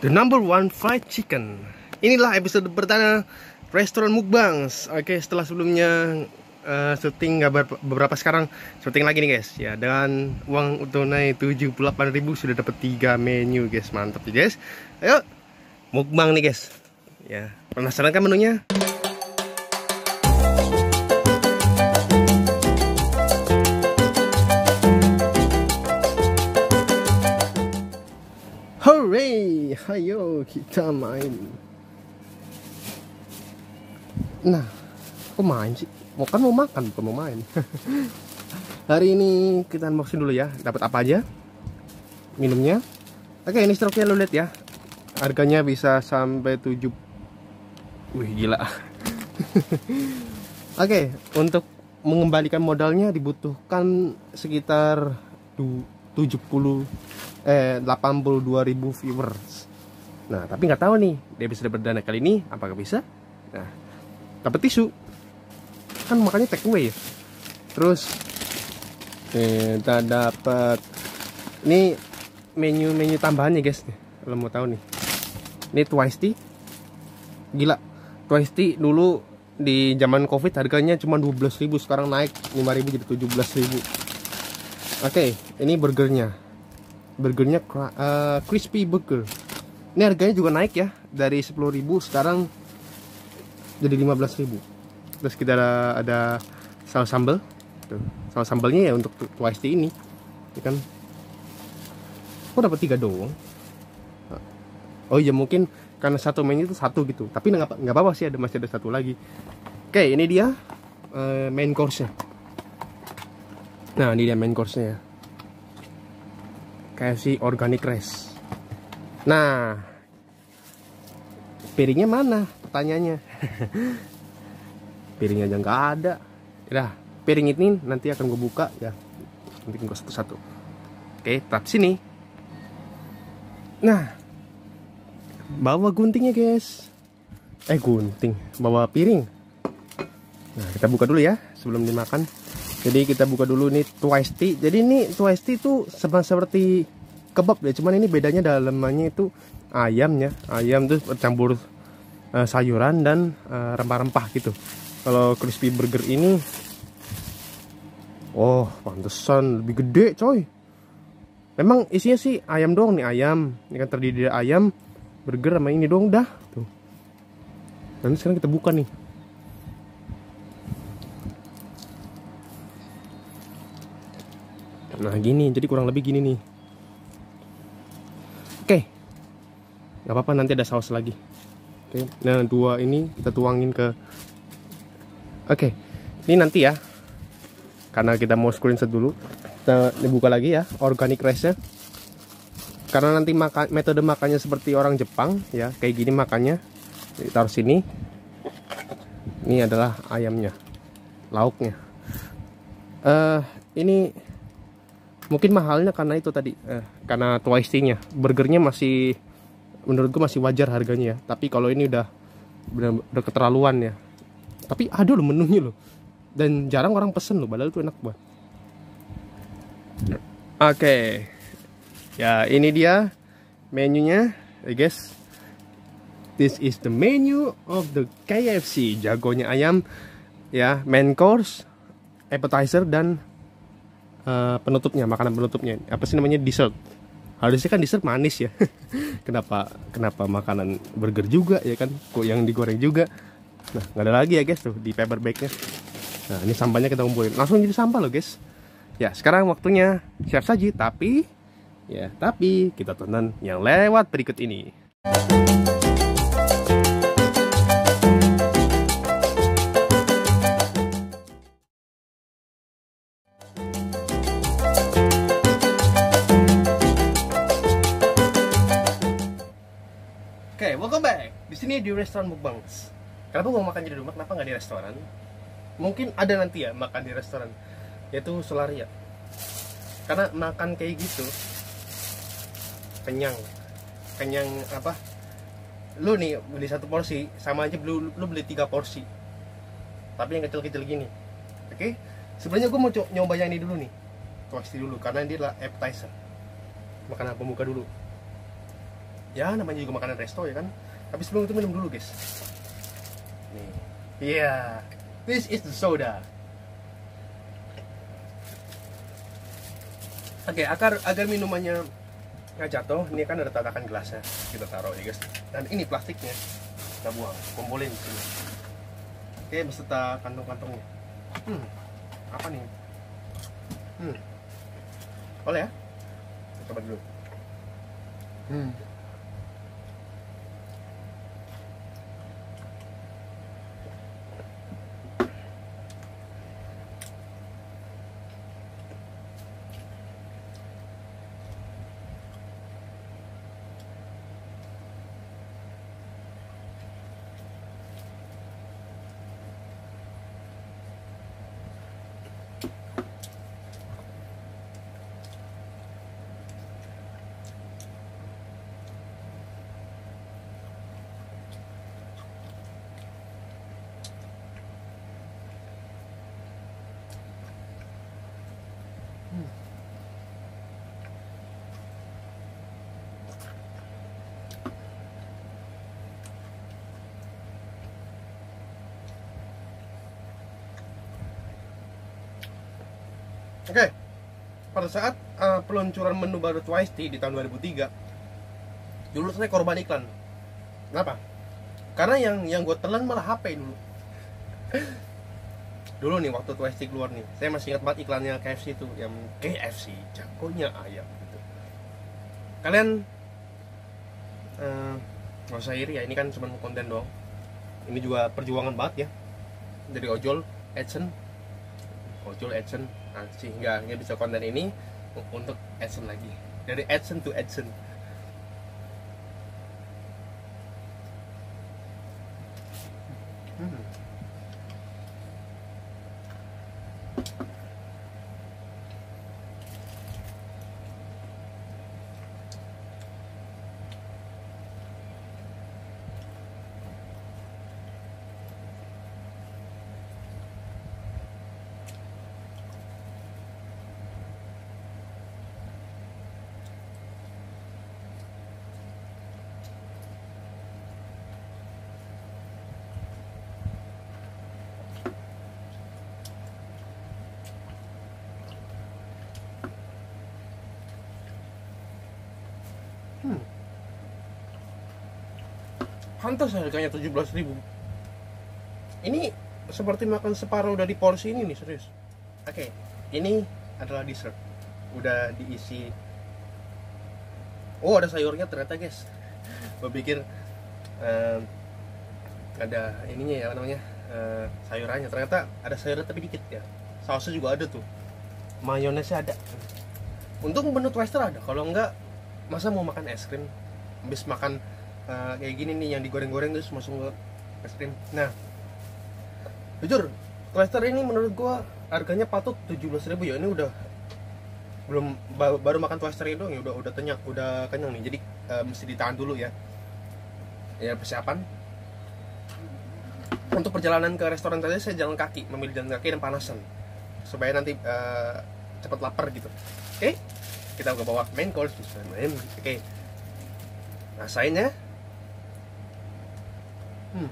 The number one fried chicken. Inilah episode pertama restoran mukbangs. Oke, setelah sebelumnya uh, syuting nggak ber- beberapa sekarang syuting lagi nih guys. Ya, dengan uang tunai 78.000 sudah dapat 3 menu guys. Mantap ya guys. Ayo mukbang nih guys. Ya, penasaran kan menunya? Ayo kita main. Nah, kok main sih? Mau kan mau makan, bukan mau main. Hari ini kita unboxing dulu ya. Dapat apa aja? Minumnya. Oke, ini struknya lo lihat ya. Harganya bisa sampai 7 Wih, gila. Oke, untuk mengembalikan modalnya dibutuhkan sekitar 70 eh 82.000 viewers. Nah, tapi nggak tahu nih di episode perdana kali ini apakah bisa? Nah, dapat tisu. Kan makanya take away ya. Terus kita dapat ini menu-menu tambahannya guys. Kalau mau tahu nih. Ini twice tea. Gila. Twice tea dulu di zaman Covid harganya cuma 12.000, sekarang naik 5.000 jadi 17.000. Oke, ini burgernya burgernya uh, crispy burger ini harganya juga naik ya dari 10.000 sekarang jadi 15.000 terus kita ada, ada saus sambal saus sambalnya ya untuk twice ini ya kan? Kok dapat tiga doang? Oh iya mungkin karena satu menu itu satu gitu. Tapi nggak apa-apa sih ada masih ada satu lagi. Oke ini dia uh, main course nya nah ini dia main course nya ya KFC organic rice. Nah, piringnya mana? Pertanyaannya. piringnya aja nggak ada. Ya, piring ini nanti akan gue buka ya. Nanti gue satu-satu. Oke, tap sini. Nah, bawa guntingnya guys. Eh gunting, bawa piring. Nah, kita buka dulu ya sebelum dimakan jadi kita buka dulu twice tea jadi ini twice tea itu seperti kebab ya cuman ini bedanya dalamnya itu ayamnya. Ayam tuh bercampur uh, sayuran dan rempah-rempah uh, gitu. Kalau crispy burger ini oh pantesan lebih gede coy. Memang isinya sih ayam doang nih ayam. Ini kan terdiri dari ayam burger sama ini doang dah. Tuh. Nanti sekarang kita buka nih. Nah gini, jadi kurang lebih gini nih. Oke, nggak apa-apa nanti ada saus lagi. Oke, nah dua ini kita tuangin ke. Oke, ini nanti ya, karena kita mau screenshot dulu, kita dibuka lagi ya organic rice nya. Karena nanti makan metode makannya seperti orang Jepang ya, kayak gini makannya. Taruh sini. Ini adalah ayamnya, lauknya. Uh, ini mungkin mahalnya karena itu tadi eh, karena twice nya burgernya masih menurut gue masih wajar harganya ya. Tapi kalau ini udah benar keterlaluan ya. Tapi ada loh menunya loh. Dan jarang orang pesen loh padahal itu enak banget oke. Okay. ya ini dia menunya I guess. This is the menu of the KFC jagonya ayam ya main course appetizer dan uh, penutupnya makanan penutupnya. Apa sih namanya? Dessert harusnya kan dessert manis ya. Kenapa kenapa makanan burger juga ya kan? Kok yang digoreng juga? Nah nggak ada lagi ya guys tuh di paper bagnya. Nah ini sampahnya kita kumpulin. Langsung jadi sampah loh guys. Ya sekarang waktunya siap saji tapi ya tapi kita tonton yang lewat berikut ini Di sini di restoran Mukbangs. Kenapa mau makan di rumah? Kenapa nggak di restoran? Mungkin ada nanti ya makan di restoran, yaitu Solaria. Karena makan kayak gitu kenyang, kenyang apa? Lu nih beli satu porsi, sama aja lu, lu beli tiga porsi. Tapi yang kecil-kecil gini. Oke? Okay? Sebenarnya gue mau nyoba yang ini dulu nih. Pasti dulu karena dia adalah appetizer. Makanan pembuka dulu. ya namanya juga makanan resto ya kan tapi sebelum itu minum dulu guys. Nih. Iya. This is the soda. Oke agar agar minumannya nggak jatuh ini kan ada tatakan gelasnya. Kita taruh ya guys. Dan ini plastiknya. Kita buang kumpulin sini. Oke beserta kantong-kantongnya hmm. Apa nih? Hmm. Boleh ya? Kita coba dulu. Hmm Oke, pada saat uh, peluncuran menu baru Twice Tea di tahun 2003, dulu saya korban iklan. Kenapa? Karena yang yang gue telan malah HP dulu. dulu nih waktu Twice Tea keluar nih, saya masih ingat banget iklannya KFC itu, yang KFC jagonya ayam gitu. Kalian uh, nggak usah iri ya, ini kan cuma konten doang. Ini juga perjuangan banget ya dari ojol, Edson, ojol Edson nah, sehingga nggak bisa konten ini untuk Edson lagi. Dari Edson to Edson hmm. Hmm. Pantas harganya 17.000 ribu. Ini seperti makan separuh dari porsi ini nih serius. Oke, ini adalah dessert. Udah diisi. Oh ada sayurnya ternyata guys. Gue pikir eh, Ada ininya ya namanya eh, Sayurannya. Ternyata ada sayurnya tapi dikit ya. Sausnya juga ada tuh. Mayonesnya ada. Untuk menu twister ada. Kalau enggak masa mau makan es krim? Habis makan uh, kayak gini nih yang digoreng-goreng terus masuk ke es krim. Nah jujur cluster ini menurut gua harganya patut 17.000 ya. Ini udah belum baru, makan cluster itu ya udah udah kenyang udah kenyang nih. Jadi uh, mesti ditahan dulu ya. Ya persiapan. Untuk perjalanan ke restoran tadi saya jalan kaki memilih jalan kaki dan panasan. Supaya nanti uh, cepat lapar gitu. Oke? Okay? kita ke bawah main course main oke. Okay. rasain ya hmm.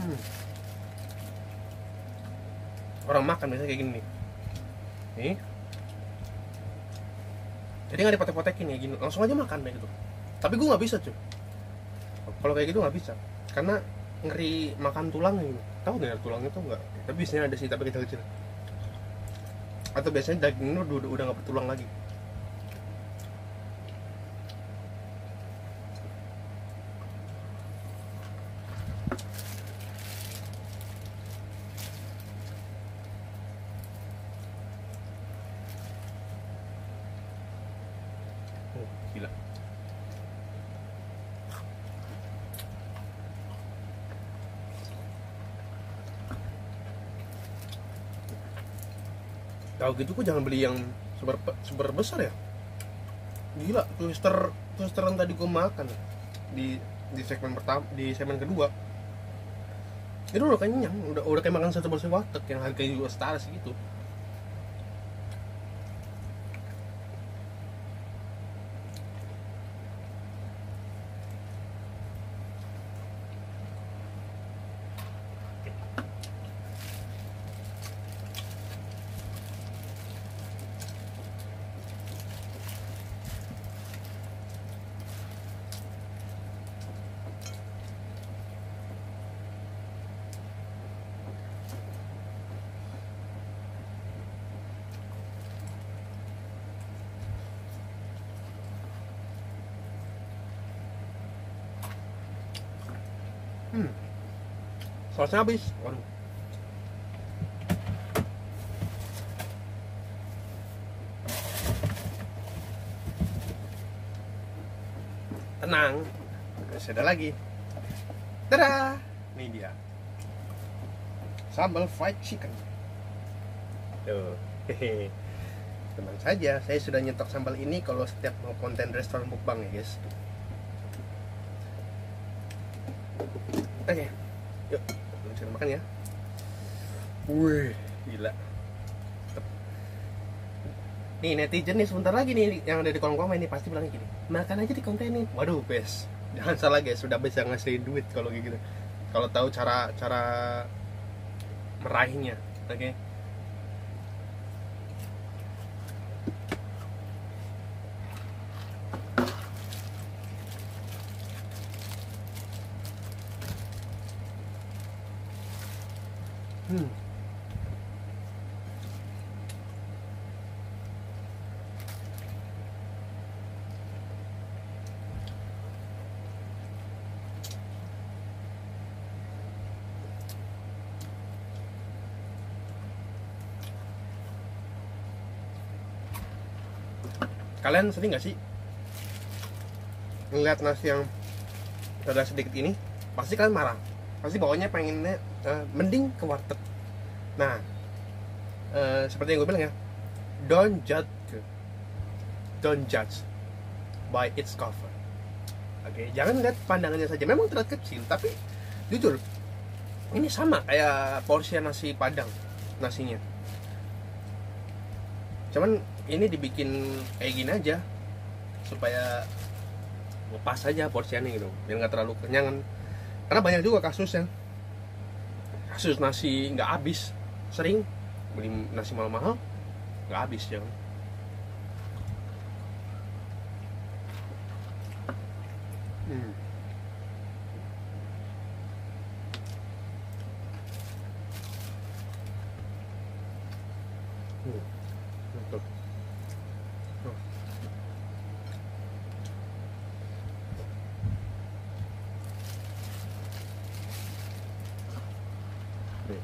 Hmm. Orang makan biasanya kayak gini nih. Nih. Jadi nggak dipotek-potekin ya gini, langsung aja makan kayak gitu. Tapi gue nggak bisa cuy. Kalau kayak gitu nggak bisa, karena ngeri makan tulang gitu. Tahu nggak tulangnya tuh nggak? Tapi biasanya ada sih, tapi kecil-kecil. Atau biasanya dagingnya udah udah nggak bertulang lagi. Oh, gila. Tahu gitu kok jangan beli yang super super besar ya? Gila twister twister yang tadi gue makan di di segmen pertama di segmen kedua. Itu udah kenyang udah udah kayak makan satu porsi warteg yang harganya juga setara segitu Sausnya habis. Waduh. Tenang. Masih ada lagi. Tada! Ini dia. Sambal fried chicken. Tuh. Tenang saja, saya sudah nyetok sambal ini kalau setiap mau konten restoran mukbang ya, guys. Oke, yuk kita makan ya. Wih, gila. Nih netizen nih sebentar lagi nih yang ada di kolom komen ini pasti bilang gini, makan aja di kontenin. Waduh, bes. Jangan salah guys, sudah bisa ngasih duit kalau gitu. Kalau tahu cara cara meraihnya, oke? Hmm. Kalian sering nggak sih ngeliat nasi yang ada sedikit ini? Pasti kalian marah. Pasti bawahnya pengennya eh, mending ke warteg. Nah, eh, seperti yang gue bilang ya, don't judge, don't judge by its cover. Oke, jangan lihat pandangannya saja. Memang terlihat kecil, tapi jujur ini sama kayak porsi nasi padang nasinya. Cuman ini dibikin kayak gini aja supaya pas aja porsiannya gitu, biar nggak terlalu kenyangan. Karena banyak juga kasusnya kasus nasi nggak habis. Sering beli nasi mahal-mahal nggak habis ya hmm. Hmm. Mantap. Oh. Nih.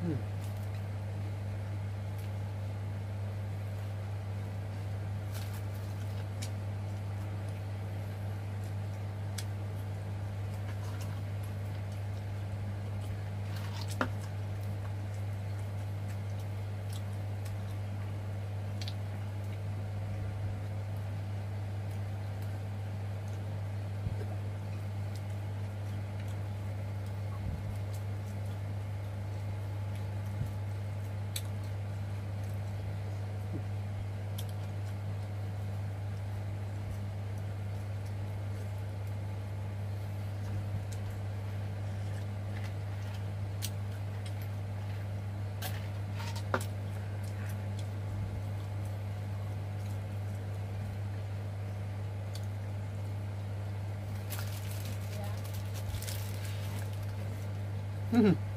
Hmm. Hmm. Hmm,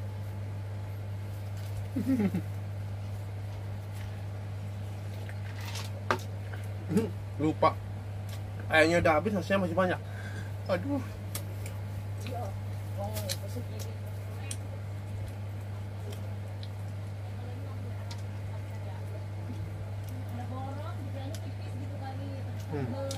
lupa. Ayahnya udah habis nasinya masih banyak. Aduh. Hmm.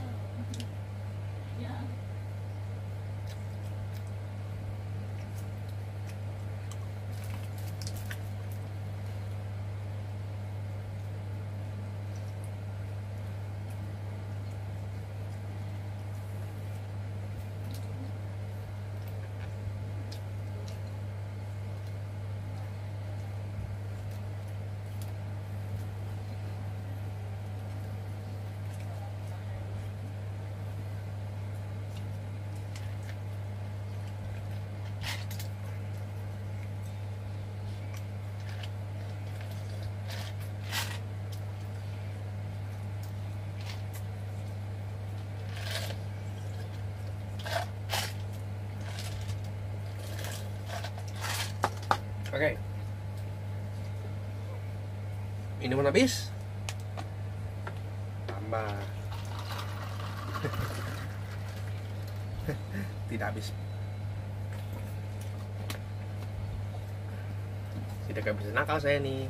Oke. Minuman habis. Tambah. Tidak habis. Tidak bisa nakal saya nih.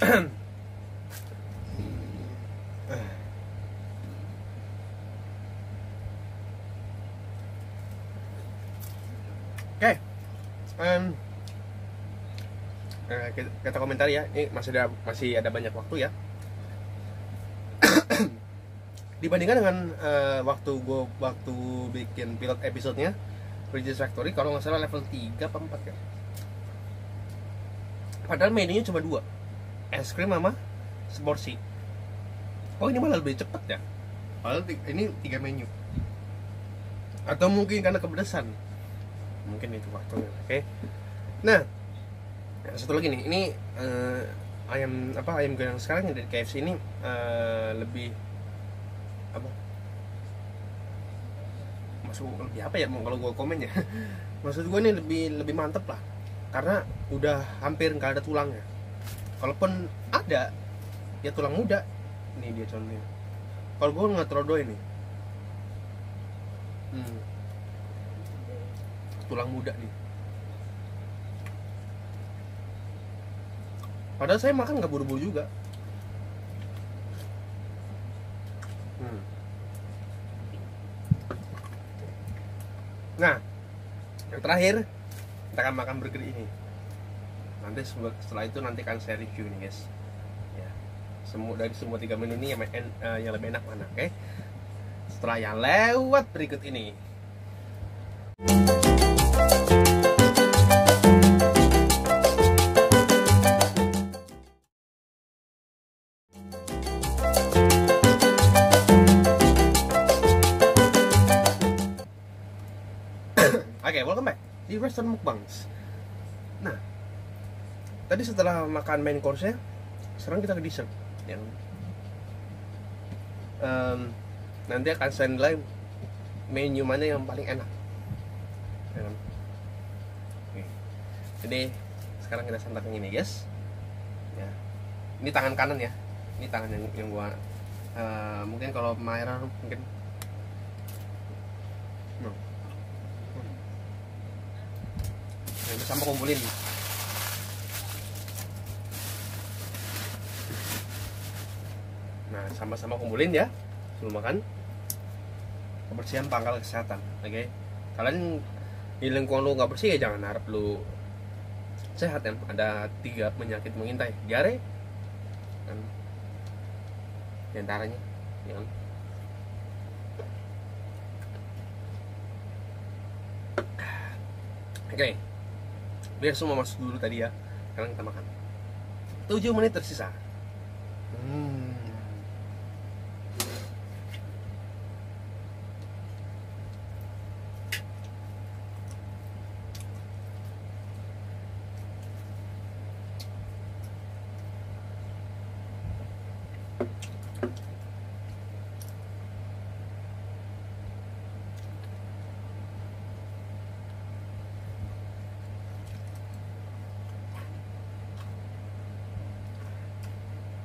Oke. Em, eh, kita, kita komentar ya. Ini masih ada masih ada banyak waktu ya. Dibandingkan dengan eh, waktu gue waktu bikin pilot episodenya Regis Factory kalau nggak salah level 3 apa 4 ya. Padahal menunya cuma dua es krim sama seporsi. Oh ini malah lebih cepat ya. Padahal ini tiga menu. Atau mungkin karena kepedesan mungkin itu waktunya oke. Nah yang satu lagi nih ini eh, ayam apa ayam goreng sekarang dari KFC ini eh, lebih apa? Masuk lebih apa ya mau kalau gue komen ya? Maksud gue ini lebih lebih mantep lah. Karena udah hampir nggak ada tulangnya. Kalaupun ada ya tulang muda. Ini dia contohnya. Kalau gue nggak terodoh ini tulang muda nih. Padahal saya makan nggak buru-buru juga. Hmm. Nah, yang terakhir kita akan makan burger ini. Nanti se- setelah itu nanti akan saya review nih guys. Ya, semua dari semua tiga menu ini yang, en- eh, yang lebih enak mana, oke? Setelah yang lewat berikut ini. Oke, welcome back di Western Mukbangs. Nah, tadi setelah makan main course-nya, sekarang kita ke dessert. Yang Em, nanti akan saya nilai menu mana yang paling enak. Ya kan? Oke. Jadi sekarang kita santap yang ini, guys. Ya. Ini tangan kanan ya. Ini tangan yang yang gua eh, mungkin kalau Maira mungkin No. Nah, sama kumpulin. Nah, sama-sama kumpulin ya sebelum makan. Kebersihan pangkal kesehatan, oke? Kalian di lingkungan lu nggak bersih ya jangan harap lu sehat ya. Ada tiga penyakit mengintai, diare, kan? Di antaranya, ya kan? Oke, biar semua masuk dulu tadi ya. Sekarang kita makan. 7 menit tersisa. Hmm.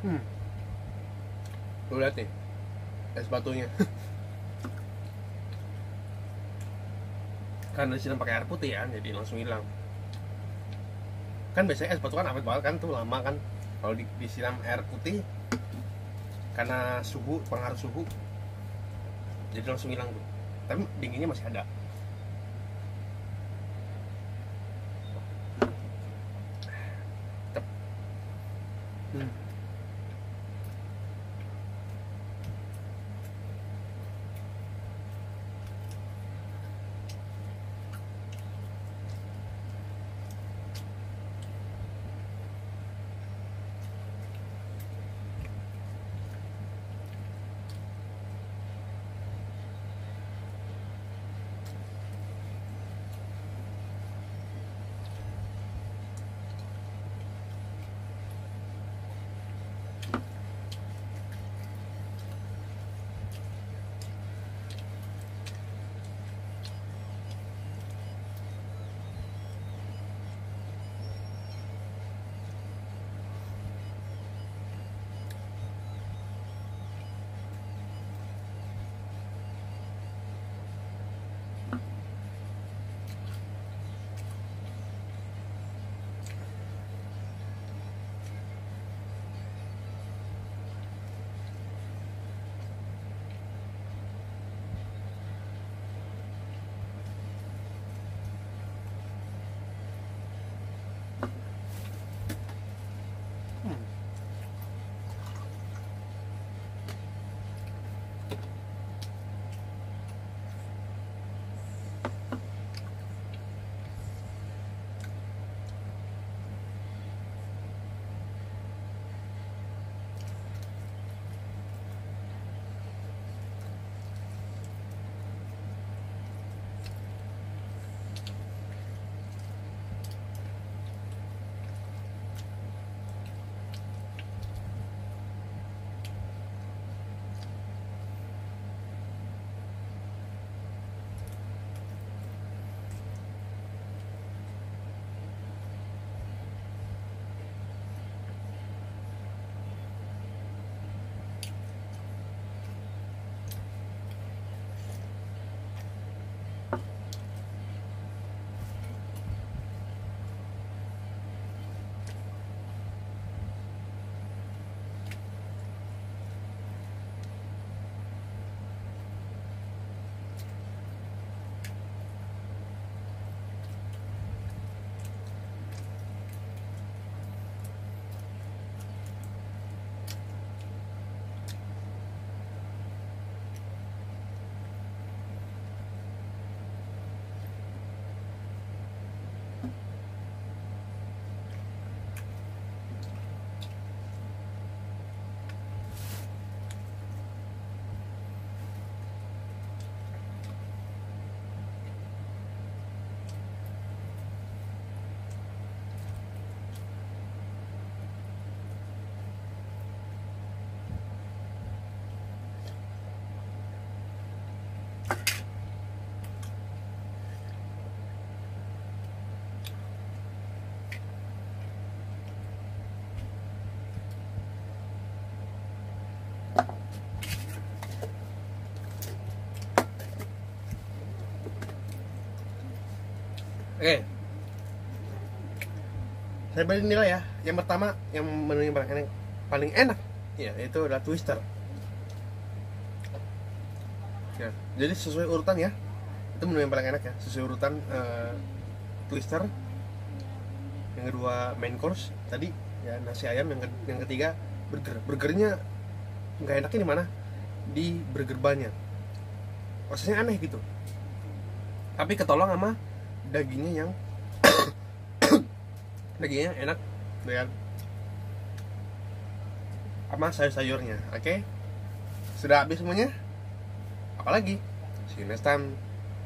Hmm. lu lihat nih es batunya karena disiram pakai air putih ya jadi langsung hilang. Kan biasanya es batu kan awet banget kan tuh lama kan. Kalau di, disiram air putih karena suhu pengaruh suhu jadi langsung hilang tuh. Tapi dinginnya masih ada Oke. Saya beri nilai ya. Yang pertama, yang menu yang paling enak, paling enak ya itu adalah twister. Ya, jadi sesuai urutan ya. Itu menu yang paling enak ya, sesuai urutan eh, twister. Yang kedua main course tadi ya nasi ayam yang, yang ketiga burger. Burgernya nggak enaknya di mana? Di burger bannya. Rasanya aneh gitu. Tapi ketolong sama dagingnya yang dagingnya enak dengan apa sayur-sayurnya oke? Okay? sudah habis semuanya? Apalagi see you next time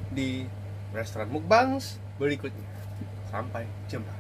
di restoran mukbangs berikutnya. Sampai jumpa.